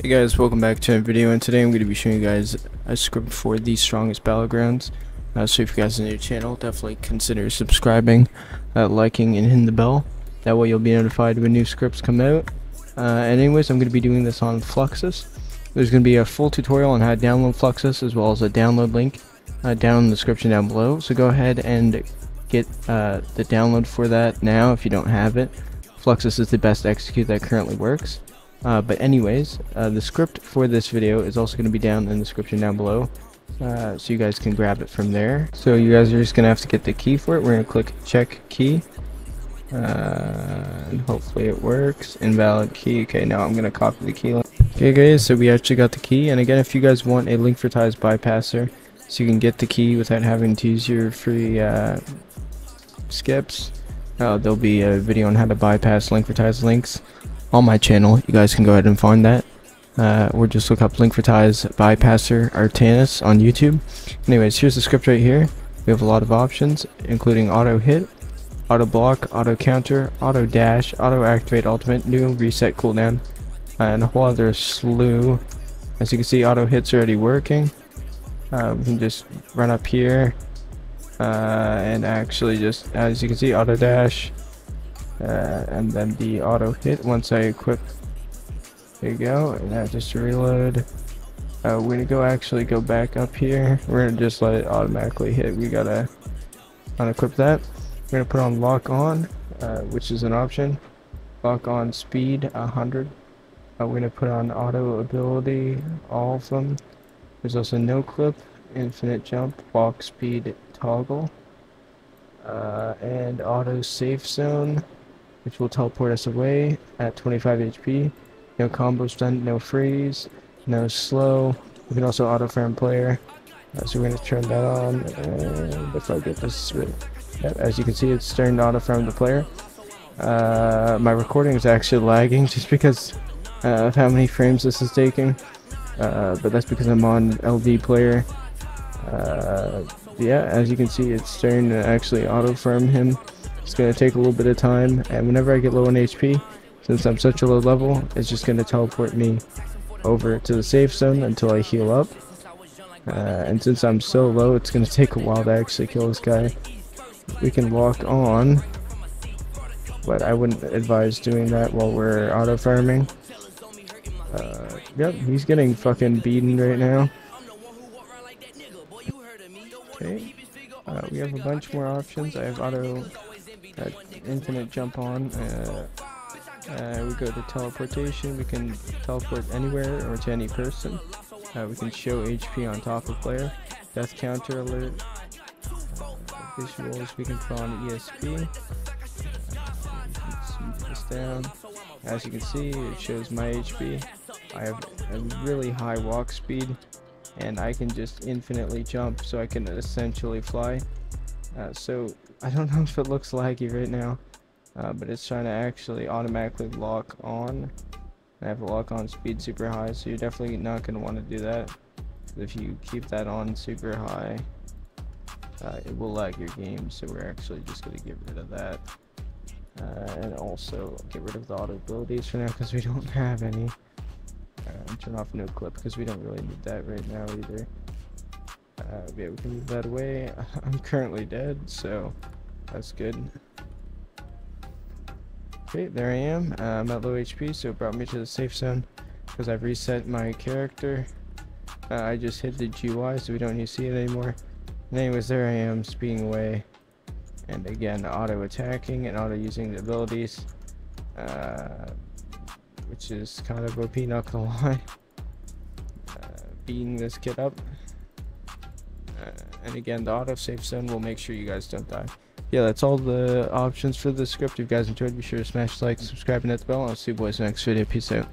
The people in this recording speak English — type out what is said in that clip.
Hey guys, welcome back to a video and today I'm going to be showing you guys a script for the strongest battlegrounds. Uh, so if you guys are new to the channel, definitely consider subscribing, uh, liking, and hitting the bell. That way you'll be notified when new scripts come out. Uh, and anyways, I'm going to be doing this on Fluxus. There's going to be a full tutorial on how to download Fluxus as well as a download link uh, down in the description down below. So go ahead and get uh, the download for that now if you don't have it. Fluxus is the best execute that currently works. Uh, but anyways, uh, the script for this video is also going to be down in the description down below. Uh, so you guys can grab it from there. So you guys are just going to have to get the key for it. We're going to click check key. Uh, and hopefully it works. Invalid key. Okay, now I'm going to copy the key. Okay guys, so we actually got the key. And again, if you guys want a Linkvertise bypasser, so you can get the key without having to use your free uh, skips, uh, there'll be a video on how to bypass Linkvertise links on my channel. You guys can go ahead and find that. Uh, or just look up Linkvertise Bypasser Artanis on YouTube. Anyways, here's the script right here. We have a lot of options, including auto hit, auto block, auto counter, auto dash, auto activate ultimate, new reset cooldown, and a whole other slew. As you can see, auto hit's already working. Uh, we can just run up here uh, and actually just, as you can see, auto dash, uh, and then the auto hit once I equip. There you go, and now just reload. Uh, we're gonna go actually go back up here. We're gonna just let it automatically hit. We gotta unequip that. We're gonna put on lock on, uh, which is an option. Lock on speed 100. Uh, we're gonna put on auto ability, all of them. There's also no clip, infinite jump, walk speed toggle, uh, and auto safe zone which will teleport us away at 25 HP. No combo stun, no freeze, no slow. We can also auto farm player. Uh, so we're going to turn that on. And if I get this, yep, as you can see, it's starting to auto farm the player. Uh, my recording is actually lagging just because uh, of how many frames this is taking. Uh, but that's because I'm on LD player. Uh, yeah, as you can see, it's starting to actually auto farm him. It's going to take a little bit of time, and whenever I get low on HP, since I'm such a low level, it's just going to teleport me over to the safe zone until I heal up. Uh, and since I'm so low, it's going to take a while to actually kill this guy. We can walk on, but I wouldn't advise doing that while we're auto farming. Uh, yep, he's getting fucking beaten right now. Okay, uh, we have a bunch more options. I have auto uh, infinite jump on. Uh, uh, we go to teleportation. We can teleport anywhere or to any person. Uh, we can show HP on top of player. Death counter alert. Uh, visuals. We can put on ESP. this down. As you can see, it shows my HP. I have a really high walk speed, and I can just infinitely jump, so I can essentially fly. Uh, so I don't know if it looks laggy right now, uh, but it's trying to actually automatically lock on. I have a lock on speed super high, so you're definitely not going to want to do that. If you keep that on super high, uh, it will lag your game, so we're actually just going to get rid of that. Uh, and also get rid of the auto abilities for now because we don't have any. Uh, turn off no clip because we don't really need that right now either. Uh, yeah, we can move that away. I'm currently dead, so that's good. Okay, there I am. Uh, I'm at low HP, so it brought me to the safe zone because I've reset my character. Uh, I just hit the GUI, so we don't need to see it anymore. And anyways, there I am, speeding away. And again, auto attacking and auto using the abilities. Uh, which is kind of OP, not gonna lie. Uh, beating this kid up. Uh, and again, the auto safe zone will make sure you guys don't die. Yeah, that's all the options for the script. If you guys enjoyed, be sure to smash like, subscribe, and hit the bell. I'll see you boys next video. Peace out.